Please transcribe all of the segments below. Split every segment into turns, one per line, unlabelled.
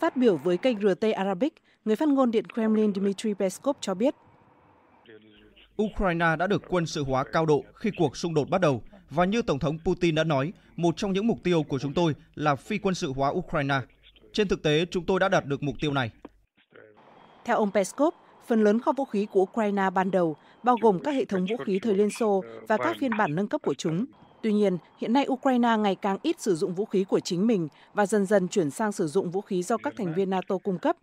Phát biểu với kênh RT Arabic, người phát ngôn Điện Kremlin Dmitry Peskov cho biết
Ukraine đã được quân sự hóa cao độ khi cuộc xung đột bắt đầu và như Tổng thống Putin đã nói, một trong những mục tiêu của chúng tôi là phi quân sự hóa Ukraine. Trên thực tế, chúng tôi đã đạt được mục tiêu này.
Theo ông Peskov, phần lớn kho vũ khí của Ukraine ban đầu bao gồm các hệ thống vũ khí thời Liên Xô và các phiên bản nâng cấp của chúng. Tuy nhiên, hiện nay Ukraine ngày càng ít sử dụng vũ khí của chính mình và dần dần chuyển sang sử dụng vũ khí do các thành viên NATO cung cấp.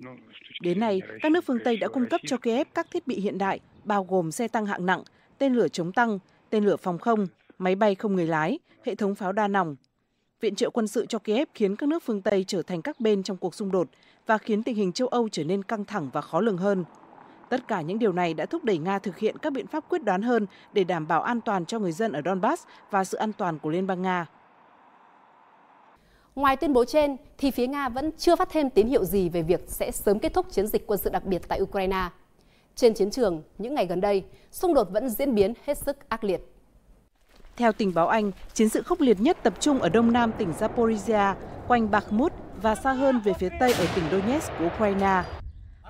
Đến nay, các nước phương Tây đã cung cấp cho Kiev các thiết bị hiện đại, bao gồm xe tăng hạng nặng, tên lửa chống tăng, tên lửa phòng không, máy bay không người lái, hệ thống pháo đa nòng. Viện trợ quân sự cho Kiev khiến các nước phương Tây trở thành các bên trong cuộc xung đột và khiến tình hình châu Âu trở nên căng thẳng và khó lường hơn. Tất cả những điều này đã thúc đẩy Nga thực hiện các biện pháp quyết đoán hơn để đảm bảo an toàn cho người dân ở Donbass và sự an toàn của Liên bang Nga.
Ngoài tuyên bố trên, thì phía Nga vẫn chưa phát thêm tín hiệu gì về việc sẽ sớm kết thúc chiến dịch quân sự đặc biệt tại Ukraine. Trên chiến trường, những ngày gần đây, xung đột vẫn diễn biến hết sức ác liệt.
Theo tình báo Anh, chiến sự khốc liệt nhất tập trung ở đông nam tỉnh Zaporizhia, quanh Bakhmut và xa hơn về phía tây ở tỉnh Donetsk của Ukraine.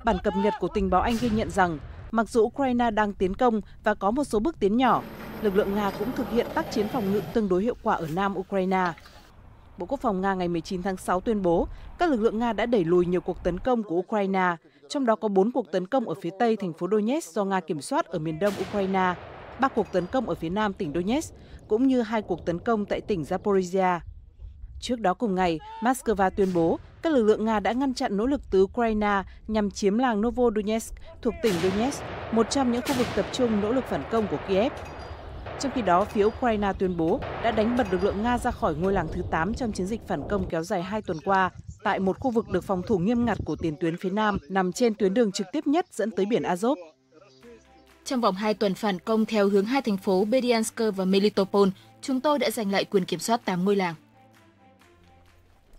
Bản cập nhật của tình báo Anh ghi nhận rằng, mặc dù Ukraine đang tiến công và có một số bước tiến nhỏ, lực lượng Nga cũng thực hiện tác chiến phòng ngự tương đối hiệu quả ở Nam Ukraine. Bộ Quốc phòng Nga ngày 19 tháng 6 tuyên bố các lực lượng Nga đã đẩy lùi nhiều cuộc tấn công của Ukraine, trong đó có 4 cuộc tấn công ở phía tây thành phố Donetsk do Nga kiểm soát ở miền đông Ukraine, 3 cuộc tấn công ở phía nam tỉnh Donetsk, cũng như hai cuộc tấn công tại tỉnh Zaporizhia. Trước đó cùng ngày, Moscow tuyên bố các lực lượng Nga đã ngăn chặn nỗ lực từ Ukraine nhằm chiếm làng Novodonetsk thuộc tỉnh Donetsk, một trong những khu vực tập trung nỗ lực phản công của Kiev. Trong khi đó, phía Ukraine tuyên bố đã đánh bật lực lượng Nga ra khỏi ngôi làng thứ 8 trong chiến dịch phản công kéo dài 2 tuần qua tại một khu vực được phòng thủ nghiêm ngặt của tiền tuyến phía Nam nằm trên tuyến đường trực tiếp nhất dẫn tới biển Azov.
Trong vòng 2 tuần phản công theo hướng hai thành phố Bediansk và Melitopol, chúng tôi đã giành lại quyền kiểm soát 8 ngôi làng.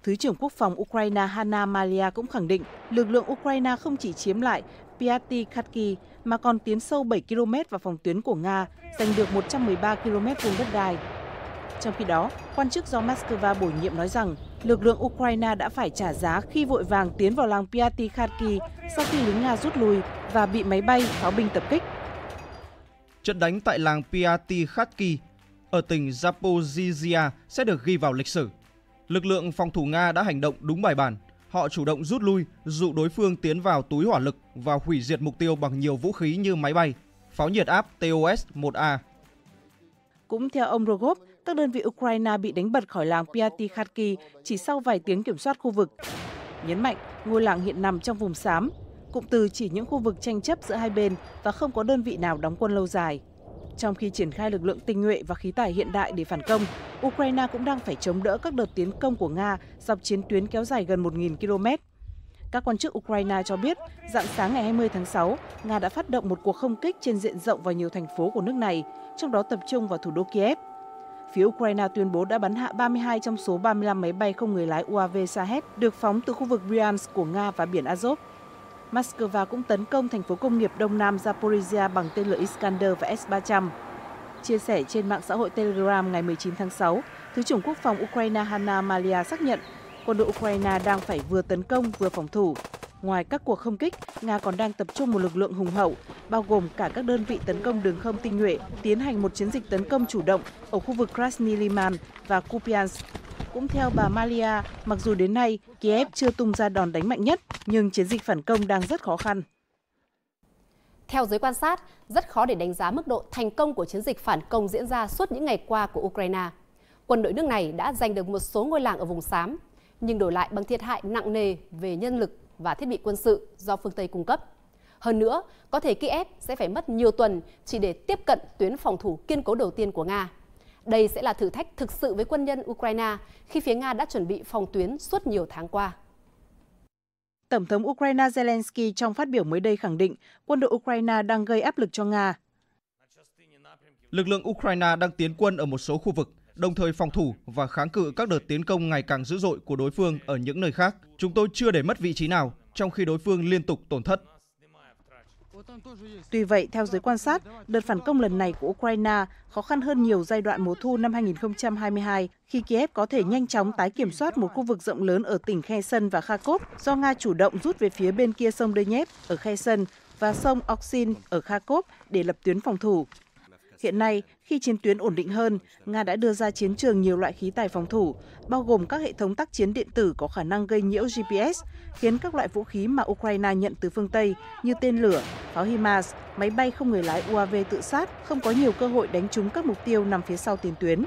Thứ trưởng Quốc phòng Ukraine Hanna Malia cũng khẳng định lực lượng Ukraine không chỉ chiếm lại Piati Khatki mà còn tiến sâu 7 km vào phòng tuyến của Nga, giành được 113 km vùng đất đai. Trong khi đó, quan chức do Moscow bổ nhiệm nói rằng lực lượng Ukraine đã phải trả giá khi vội vàng tiến vào làng Piati Khatki sau khi lính Nga rút lui và bị máy bay, pháo binh tập kích.
Trận đánh tại làng Piati Khatki ở tỉnh Zaporizhia sẽ được ghi vào lịch sử. Lực lượng phòng thủ Nga đã hành động đúng bài bản. Họ chủ động rút lui, dụ đối phương tiến vào túi hỏa lực và hủy diệt mục tiêu bằng nhiều vũ khí như máy bay, pháo nhiệt áp TOS-1A.
Cũng theo ông Rogov, các đơn vị Ukraine bị đánh bật khỏi làng Piatykhatki chỉ sau vài tiếng kiểm soát khu vực. Nhấn mạnh, ngôi làng hiện nằm trong vùng xám, cụm từ chỉ những khu vực tranh chấp giữa hai bên và không có đơn vị nào đóng quân lâu dài. Trong khi triển khai lực lượng tinh nhuệ và khí tài hiện đại để phản công, Ukraine cũng đang phải chống đỡ các đợt tiến công của Nga dọc chiến tuyến kéo dài gần 1.000 km. Các quan chức Ukraine cho biết, dạng sáng ngày 20 tháng 6, Nga đã phát động một cuộc không kích trên diện rộng vào nhiều thành phố của nước này, trong đó tập trung vào thủ đô Kiev. Phía Ukraine tuyên bố đã bắn hạ 32 trong số 35 máy bay không người lái UAV Shahed được phóng từ khu vực Bryansk của Nga và biển Azov. Moscow cũng tấn công thành phố công nghiệp Đông Nam Zaporizhia bằng tên lửa Iskander và S-300. Chia sẻ trên mạng xã hội Telegram ngày 19 tháng 6, Thứ trưởng Quốc phòng Ukraine Hanna Malia xác nhận quân đội Ukraine đang phải vừa tấn công vừa phòng thủ. Ngoài các cuộc không kích, Nga còn đang tập trung một lực lượng hùng hậu, bao gồm cả các đơn vị tấn công đường không tinh nhuệ, tiến hành một chiến dịch tấn công chủ động ở khu vực Krasny Liman và Kupiansk cũng theo bà Malia, mặc dù đến nay Kiev chưa tung ra đòn đánh mạnh nhất, nhưng chiến dịch phản công đang rất khó khăn.
Theo giới quan sát, rất khó để đánh giá mức độ thành công của chiến dịch phản công diễn ra suốt những ngày qua của Ukraine. Quân đội nước này đã giành được một số ngôi làng ở vùng xám, nhưng đổi lại bằng thiệt hại nặng nề về nhân lực và thiết bị quân sự do phương Tây cung cấp. Hơn nữa, có thể Kiev sẽ phải mất nhiều tuần chỉ để tiếp cận tuyến phòng thủ kiên cố đầu tiên của Nga. Đây sẽ là thử thách thực sự với quân nhân Ukraine khi phía Nga đã chuẩn bị phòng tuyến suốt nhiều tháng qua.
Tổng thống Ukraine Zelensky trong phát biểu mới đây khẳng định quân đội Ukraine đang gây áp lực cho Nga.
Lực lượng Ukraine đang tiến quân ở một số khu vực, đồng thời phòng thủ và kháng cự các đợt tiến công ngày càng dữ dội của đối phương ở những nơi khác. Chúng tôi chưa để mất vị trí nào, trong khi đối phương liên tục tổn thất.
Tuy vậy, theo giới quan sát, đợt phản công lần này của Ukraine khó khăn hơn nhiều giai đoạn mùa thu năm 2022 khi Kiev có thể nhanh chóng tái kiểm soát một khu vực rộng lớn ở tỉnh Kherson và Kharkov do Nga chủ động rút về phía bên kia sông Donetsk ở Kherson và sông Oxin ở Kharkov để lập tuyến phòng thủ. Hiện nay, khi chiến tuyến ổn định hơn, Nga đã đưa ra chiến trường nhiều loại khí tài phòng thủ, bao gồm các hệ thống tác chiến điện tử có khả năng gây nhiễu GPS, khiến các loại vũ khí mà Ukraine nhận từ phương Tây như tên lửa, pháo HIMARS, máy bay không người lái UAV tự sát không có nhiều cơ hội đánh trúng các mục tiêu nằm phía sau tiền tuyến.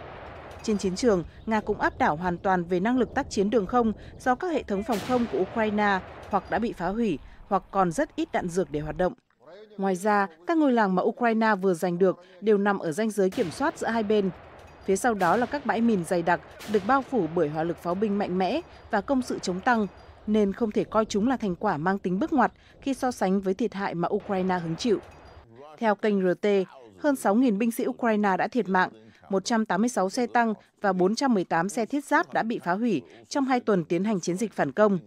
Trên chiến trường, Nga cũng áp đảo hoàn toàn về năng lực tác chiến đường không do các hệ thống phòng không của Ukraine hoặc đã bị phá hủy hoặc còn rất ít đạn dược để hoạt động. Ngoài ra, các ngôi làng mà Ukraine vừa giành được đều nằm ở ranh giới kiểm soát giữa hai bên. Phía sau đó là các bãi mìn dày đặc được bao phủ bởi hỏa lực pháo binh mạnh mẽ và công sự chống tăng, nên không thể coi chúng là thành quả mang tính bước ngoặt khi so sánh với thiệt hại mà Ukraine hứng chịu. Theo kênh RT, hơn 6.000 binh sĩ Ukraine đã thiệt mạng, 186 xe tăng và 418 xe thiết giáp đã bị phá hủy trong hai tuần tiến hành chiến dịch phản công.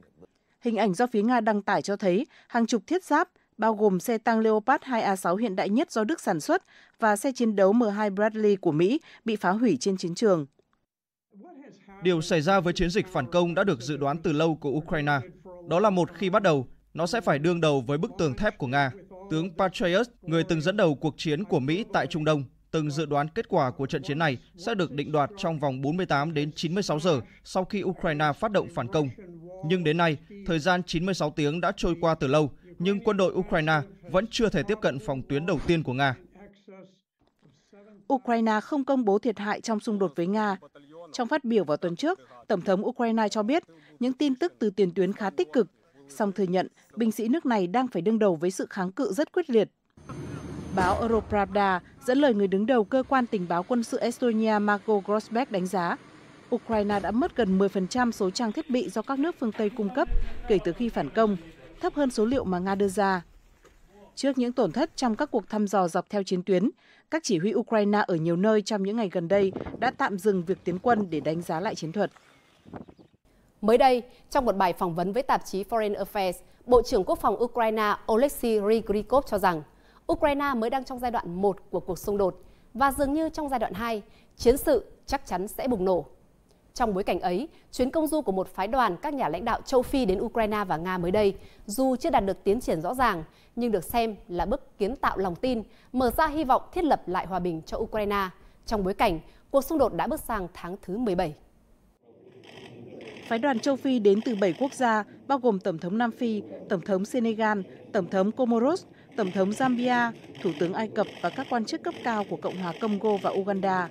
Hình ảnh do phía Nga đăng tải cho thấy hàng chục thiết giáp, bao gồm xe tăng Leopard 2A6 hiện đại nhất do Đức sản xuất và xe chiến đấu M2 Bradley của Mỹ bị phá hủy trên chiến trường.
Điều xảy ra với chiến dịch phản công đã được dự đoán từ lâu của Ukraine. Đó là một khi bắt đầu, nó sẽ phải đương đầu với bức tường thép của Nga. Tướng Patriot, người từng dẫn đầu cuộc chiến của Mỹ tại Trung Đông, từng dự đoán kết quả của trận chiến này sẽ được định đoạt trong vòng 48 đến 96 giờ sau khi Ukraine phát động phản công. Nhưng đến nay, thời gian 96 tiếng đã trôi qua từ lâu, nhưng quân đội Ukraine vẫn chưa thể tiếp cận phòng tuyến đầu tiên của Nga.
Ukraine không công bố thiệt hại trong xung đột với Nga. Trong phát biểu vào tuần trước, Tổng thống Ukraine cho biết những tin tức từ tiền tuyến khá tích cực, song thừa nhận binh sĩ nước này đang phải đương đầu với sự kháng cự rất quyết liệt. Báo Europravda dẫn lời người đứng đầu cơ quan tình báo quân sự Estonia Marco Grosbeck đánh giá, Ukraine đã mất gần 10% số trang thiết bị do các nước phương Tây cung cấp kể từ khi phản công, thấp hơn số liệu mà Nga đưa ra. Trước những tổn thất trong các cuộc thăm dò dọc theo chiến tuyến, các chỉ huy Ukraine ở nhiều nơi trong những ngày gần đây đã tạm dừng việc tiến quân để đánh giá lại chiến thuật.
Mới đây, trong một bài phỏng vấn với tạp chí Foreign Affairs, Bộ trưởng Quốc phòng Ukraine Oleksiy Rygrikov cho rằng Ukraine mới đang trong giai đoạn 1 của cuộc xung đột và dường như trong giai đoạn 2, chiến sự chắc chắn sẽ bùng nổ. Trong bối cảnh ấy, chuyến công du của một phái đoàn các nhà lãnh đạo châu Phi đến Ukraine và Nga mới đây, dù chưa đạt được tiến triển rõ ràng, nhưng được xem là bước kiến tạo lòng tin, mở ra hy vọng thiết lập lại hòa bình cho Ukraine, trong bối cảnh cuộc xung đột đã bước sang tháng thứ 17.
Phái đoàn châu Phi đến từ 7 quốc gia, bao gồm Tổng thống Nam Phi, Tổng thống Senegal, Tổng thống Comoros, Tổng thống Zambia, Thủ tướng Ai Cập và các quan chức cấp cao của Cộng hòa Congo và Uganda.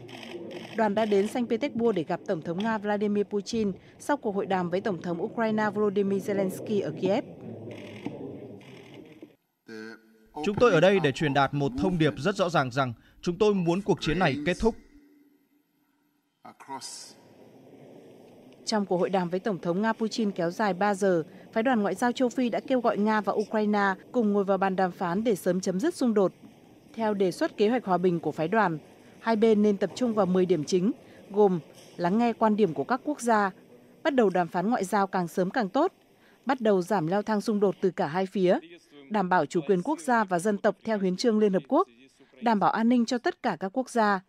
Đoàn đã đến Saint Petersburg để gặp Tổng thống Nga Vladimir Putin sau cuộc hội đàm với Tổng thống Ukraine Volodymyr Zelensky ở Kiev.
Chúng tôi ở đây để truyền đạt một thông điệp rất rõ ràng rằng chúng tôi muốn cuộc chiến này kết thúc.
Trong cuộc hội đàm với Tổng thống Nga Putin kéo dài 3 giờ, phái đoàn ngoại giao châu Phi đã kêu gọi Nga và Ukraine cùng ngồi vào bàn đàm phán để sớm chấm dứt xung đột. Theo đề xuất kế hoạch hòa bình của phái đoàn, hai bên nên tập trung vào 10 điểm chính, gồm lắng nghe quan điểm của các quốc gia, bắt đầu đàm phán ngoại giao càng sớm càng tốt, bắt đầu giảm leo thang xung đột từ cả hai phía, đảm bảo chủ quyền quốc gia và dân tộc theo hiến trương Liên Hợp Quốc, đảm bảo an ninh cho tất cả các quốc gia,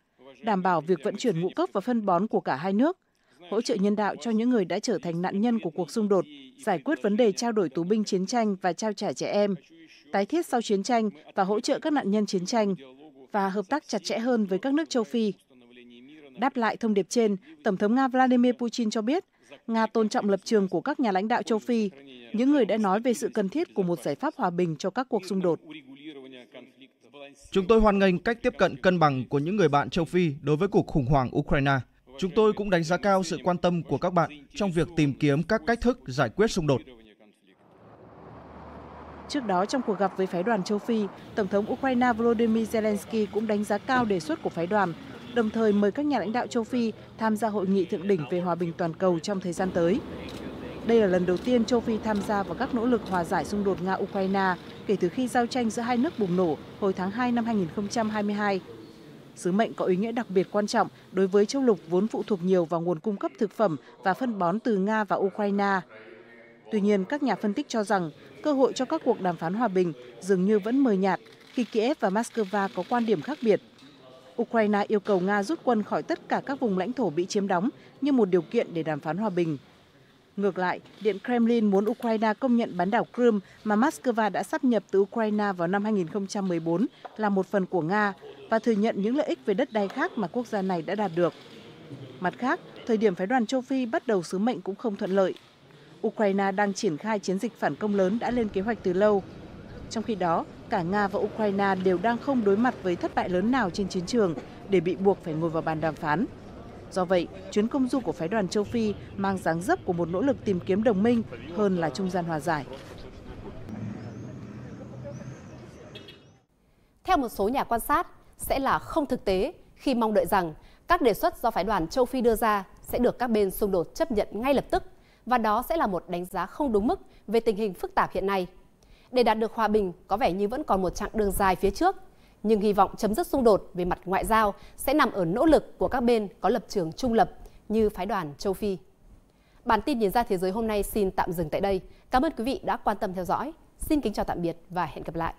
đảm bảo việc vận chuyển ngũ cốc và phân bón của cả hai nước, hỗ trợ nhân đạo cho những người đã trở thành nạn nhân của cuộc xung đột, giải quyết vấn đề trao đổi tù binh chiến tranh và trao trả trẻ em, tái thiết sau chiến tranh và hỗ trợ các nạn nhân chiến tranh, và hợp tác chặt chẽ hơn với các nước châu Phi. Đáp lại thông điệp trên, Tổng thống Nga Vladimir Putin cho biết Nga tôn trọng lập trường của các nhà lãnh đạo châu Phi, những người đã nói về sự cần thiết của một giải pháp hòa bình cho các cuộc xung đột.
Chúng tôi hoan nghênh cách tiếp cận cân bằng của những người bạn châu Phi đối với cuộc khủng hoảng Ukraine. Chúng tôi cũng đánh giá cao sự quan tâm của các bạn trong việc tìm kiếm các cách thức giải quyết xung đột.
Trước đó, trong cuộc gặp với phái đoàn châu Phi, Tổng thống Ukraine Volodymyr Zelensky cũng đánh giá cao đề xuất của phái đoàn, đồng thời mời các nhà lãnh đạo châu Phi tham gia hội nghị thượng đỉnh về hòa bình toàn cầu trong thời gian tới. Đây là lần đầu tiên châu Phi tham gia vào các nỗ lực hòa giải xung đột Nga-Ukraine kể từ khi giao tranh giữa hai nước bùng nổ hồi tháng 2 năm 2022. Sứ mệnh có ý nghĩa đặc biệt quan trọng đối với châu lục vốn phụ thuộc nhiều vào nguồn cung cấp thực phẩm và phân bón từ Nga và Ukraine. Tuy nhiên, các nhà phân tích cho rằng cơ hội cho các cuộc đàm phán hòa bình dường như vẫn mờ nhạt khi Kiev và Moscow có quan điểm khác biệt. Ukraine yêu cầu Nga rút quân khỏi tất cả các vùng lãnh thổ bị chiếm đóng như một điều kiện để đàm phán hòa bình. Ngược lại, Điện Kremlin muốn Ukraine công nhận bán đảo Crimea mà Moscow đã sắp nhập từ Ukraine vào năm 2014 là một phần của Nga và thừa nhận những lợi ích về đất đai khác mà quốc gia này đã đạt được. Mặt khác, thời điểm phái đoàn châu Phi bắt đầu sứ mệnh cũng không thuận lợi. Ukraine đang triển khai chiến dịch phản công lớn đã lên kế hoạch từ lâu. Trong khi đó, cả Nga và Ukraine đều đang không đối mặt với thất bại lớn nào trên chiến trường để bị buộc phải ngồi vào bàn đàm phán. Do vậy, chuyến công du của phái đoàn châu Phi mang dáng dấp của một nỗ lực tìm kiếm đồng minh hơn là trung gian hòa giải.
Theo một số nhà quan sát, sẽ là không thực tế khi mong đợi rằng các đề xuất do phái đoàn châu Phi đưa ra sẽ được các bên xung đột chấp nhận ngay lập tức và đó sẽ là một đánh giá không đúng mức về tình hình phức tạp hiện nay. Để đạt được hòa bình có vẻ như vẫn còn một chặng đường dài phía trước, nhưng hy vọng chấm dứt xung đột về mặt ngoại giao sẽ nằm ở nỗ lực của các bên có lập trường trung lập như phái đoàn châu Phi. Bản tin nhìn ra thế giới hôm nay xin tạm dừng tại đây. Cảm ơn quý vị đã quan tâm theo dõi. Xin kính chào tạm biệt và hẹn gặp lại.